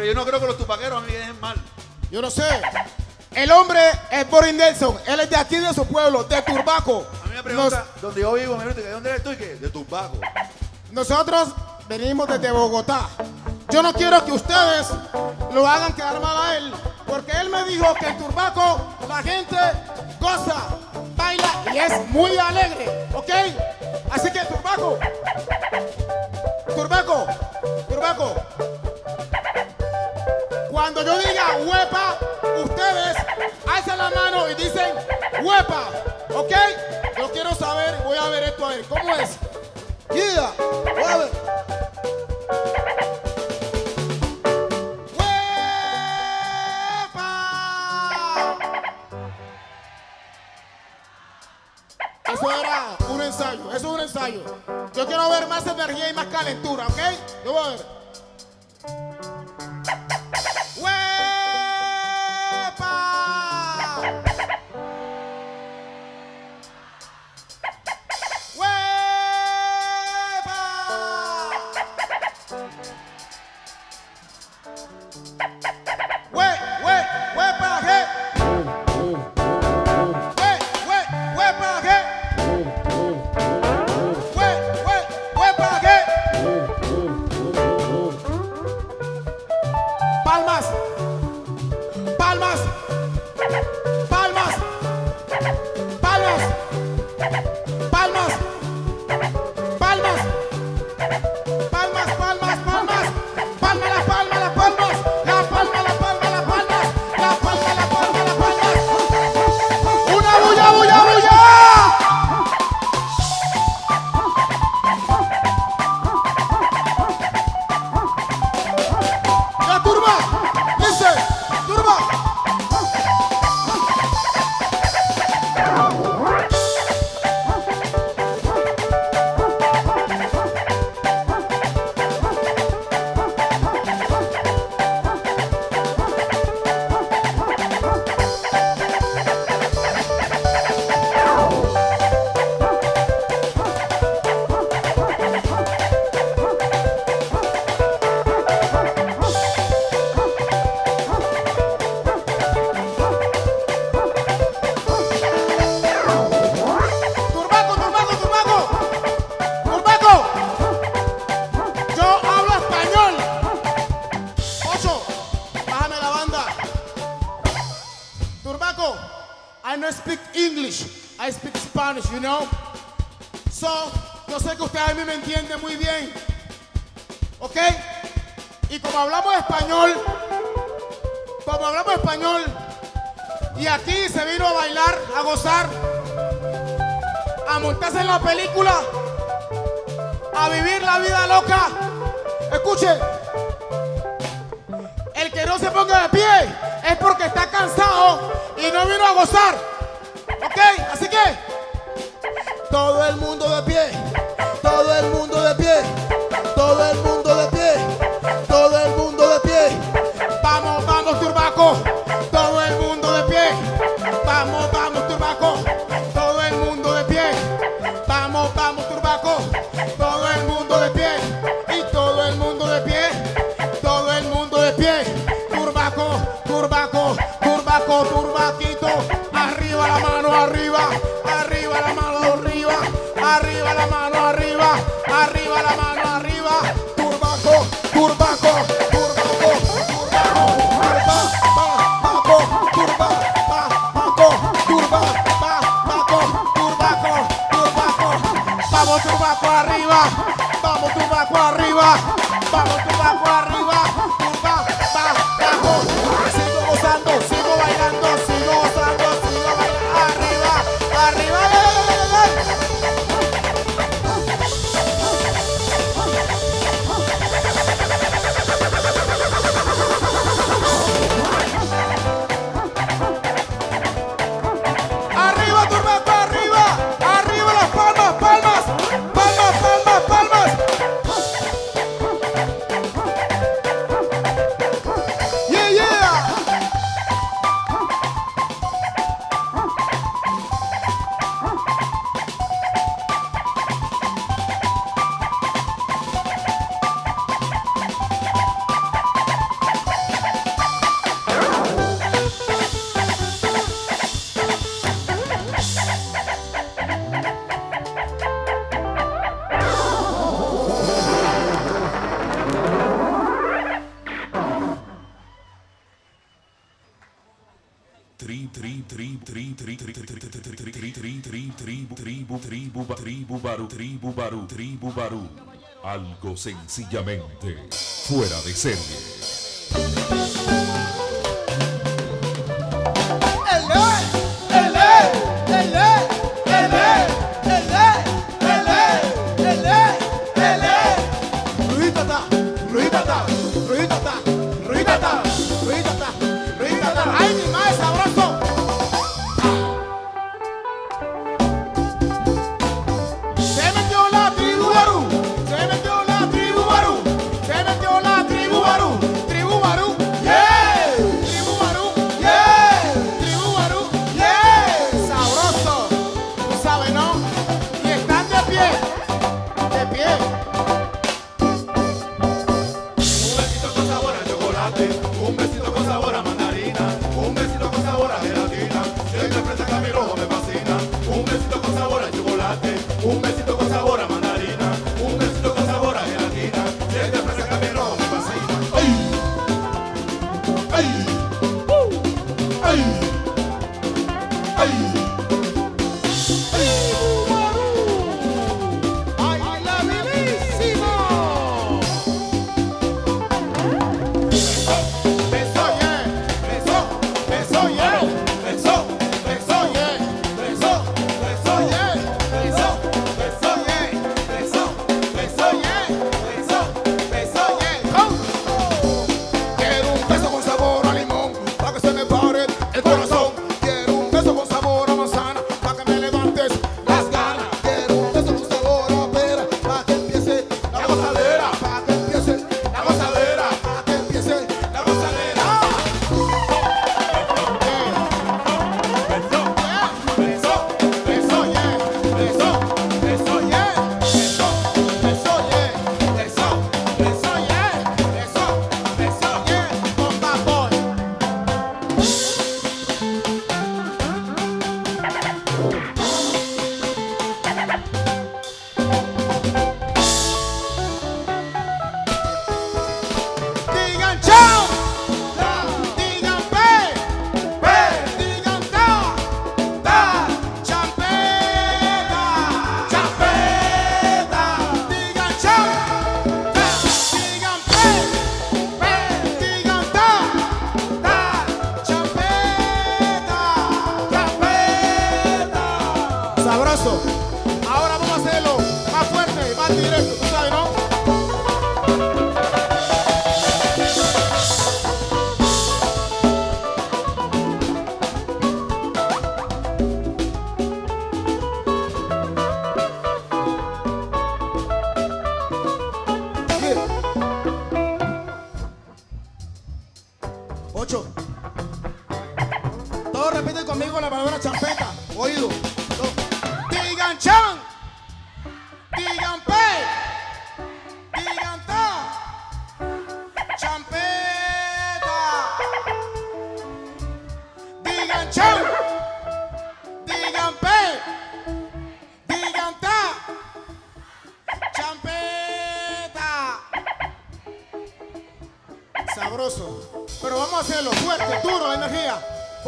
Pero yo no creo que los tupaqueros a mí me dejen mal. Yo no sé. El hombre es Boris Nelson. Él es de aquí de su pueblo, de Turbaco. A mí me preguntan, ¿dónde yo vivo? Me ¿de dónde eres tú? ¿Y qué? De. Nos- nosotros venimos desde Bogotá. Yo no quiero que ustedes lo hagan quedar mal a él. Porque él me dijo que en Turbaco la gente goza, baila y es muy alegre. ¿Ok? Así que Turbaco. Turbaco. Turbaco. Yo diga huepa, ustedes alzan la mano y dicen huepa. ¿Ok? Yo quiero saber, voy a ver esto a ver. ¿Cómo es? Yeah. Voy a ver. Eso era un ensayo, eso es un ensayo. Yo quiero ver más energía y más calentura, ¿ok? Yo voy a ver. Yo sé que usted a mí me entiende muy bien. ¿Ok? Y como hablamos español, como hablamos español, y aquí se vino a bailar, a gozar, a montarse en la película, a vivir la vida loca. Escuche, el que no se ponga de pie es porque está cansado y no vino a gozar. ¿Ok? Así que, todo el mundo de pie. arriba, la mano arriba, arriba la mano arriba, arriba la mano arriba, turbaco, turbaco, turbaco, turbaco, turbaco, turbaco, turbaco, turbaco, turbaco, turbaco, vamos turbaco arriba, vamos turbaco arriba, vamos turbaco arriba. Tribu Barú, Tribu Barú. Algo sencillamente fuera de serie.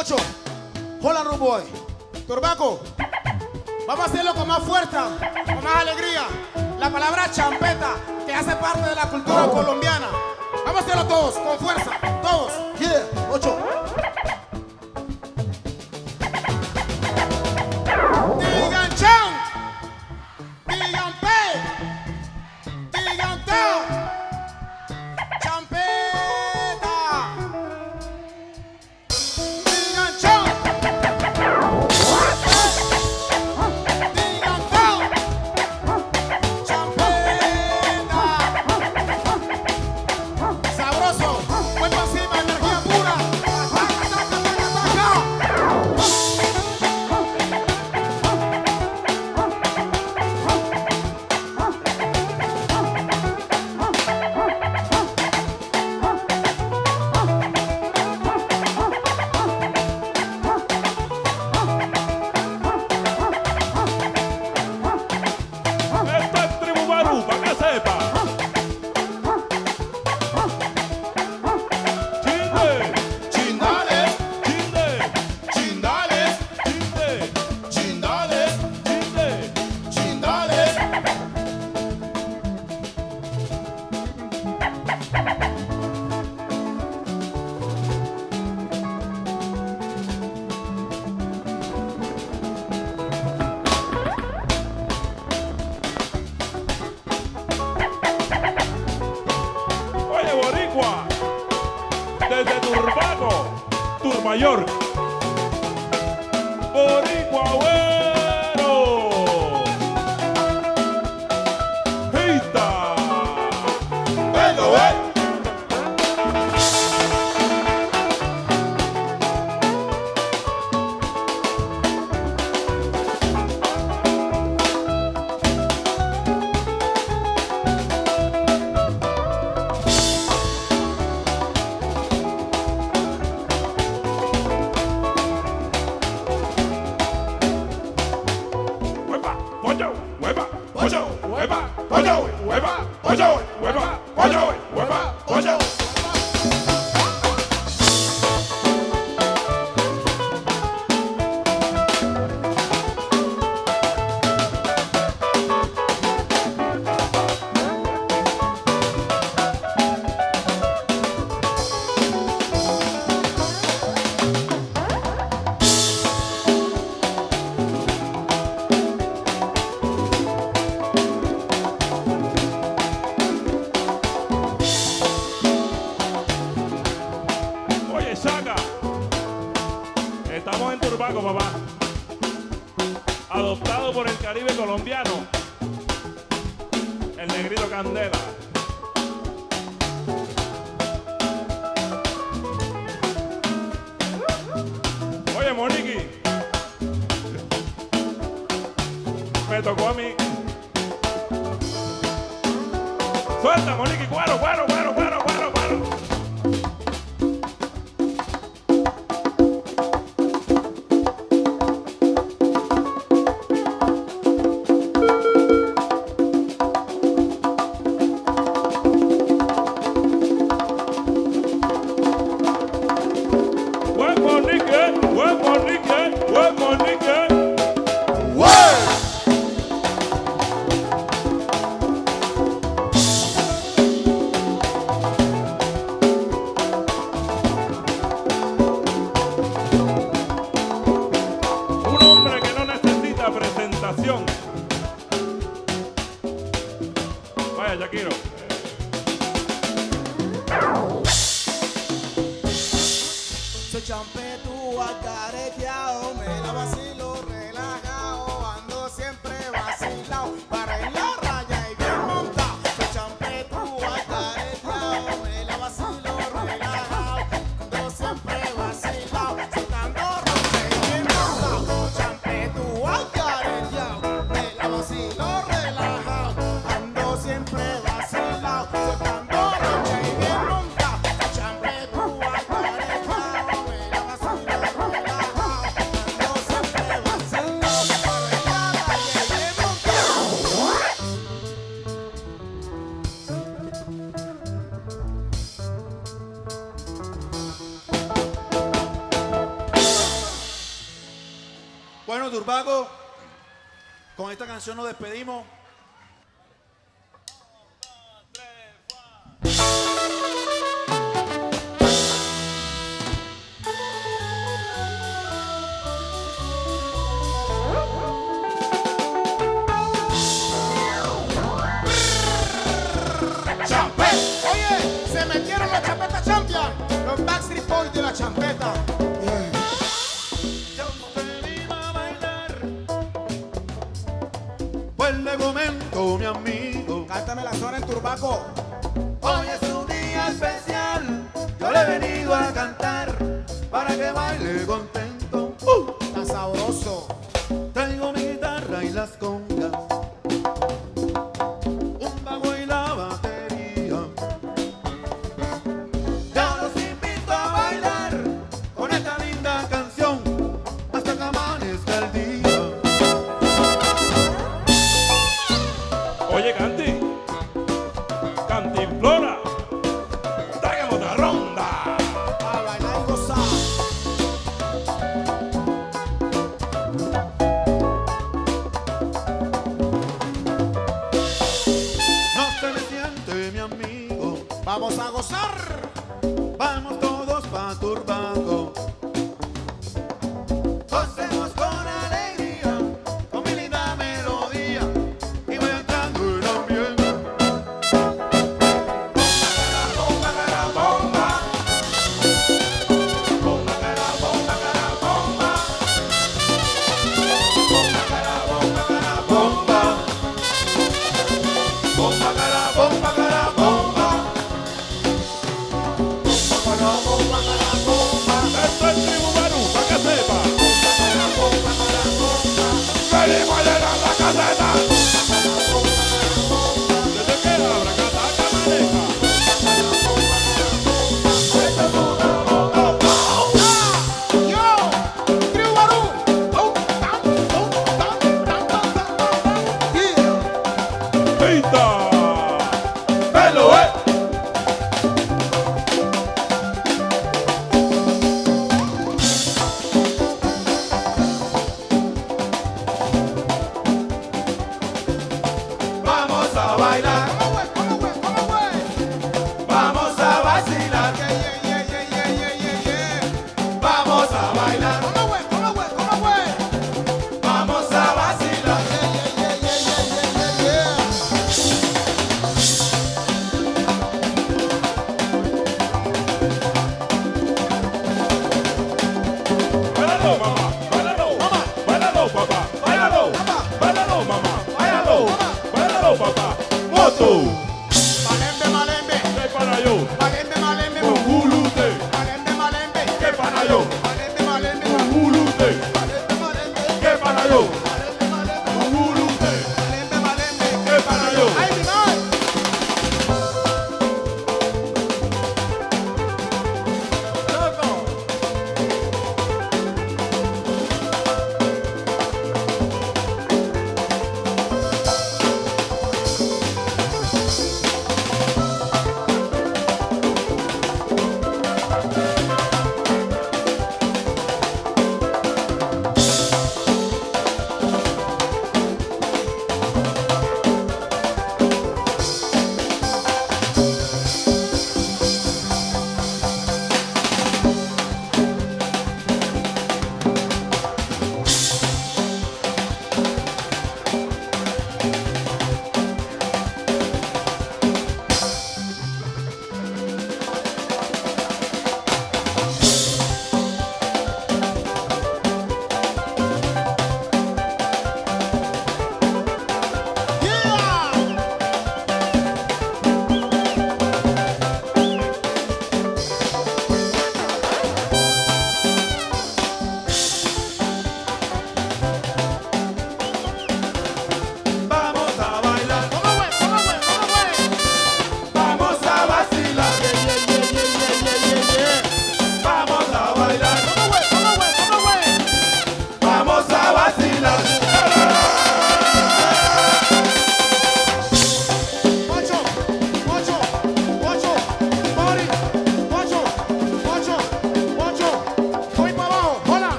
Ocho. Hola, Rude Boy. Torbaco. Vamos a hacerlo con más fuerza, con más alegría. La palabra champeta, que hace parte de la cultura colombiana. Vamos a hacerlo todos, con fuerza, todos. Turbaco, papá. Adoptado por el Caribe colombiano. El negrito Candela. Oye, Moniki, Me tocó a mí. Suelta, Moniki, cuero, cuero, cuero. nos despedimos. Oye, se metieron la chapeta champion, los Backstreet Boys de la champion. Préstame la zona en Turbaco.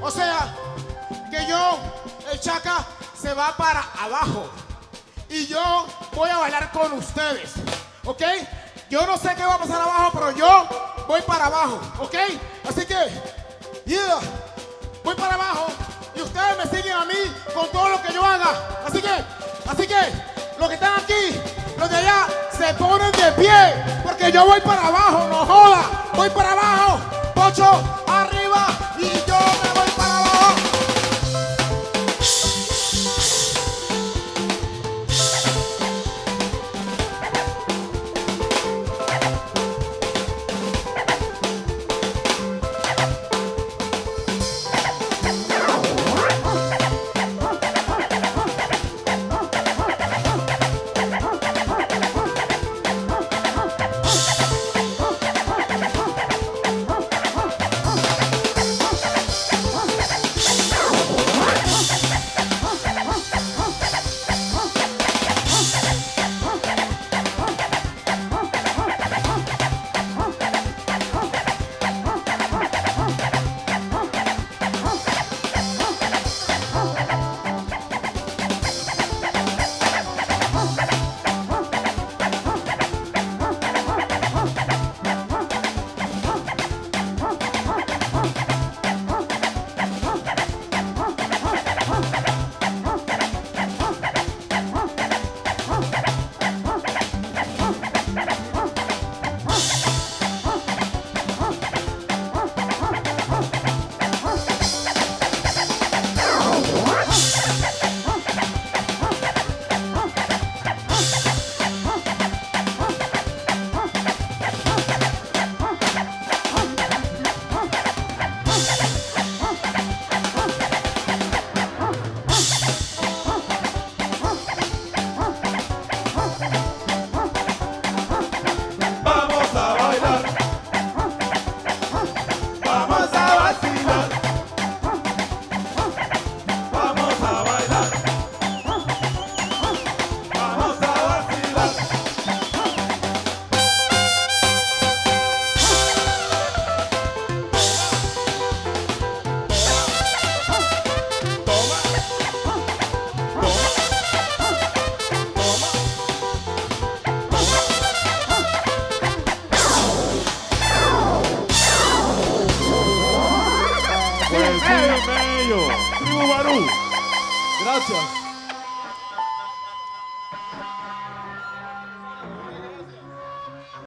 O sea, que yo, el chaca, se va para abajo. Y yo voy a bailar con ustedes. ¿Ok? Yo no sé qué va a pasar abajo, pero yo voy para abajo. ¿Ok? Así que, yeah, voy para abajo. Y ustedes me siguen a mí con todo lo que yo haga. Así que, así que, los que están aquí, los de allá, se ponen de pie. Porque yo voy para abajo, no joda. Voy para abajo. Pocho,